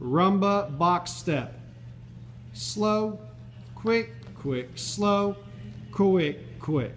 rumba box step. Slow, quick, quick, slow, quick, quick.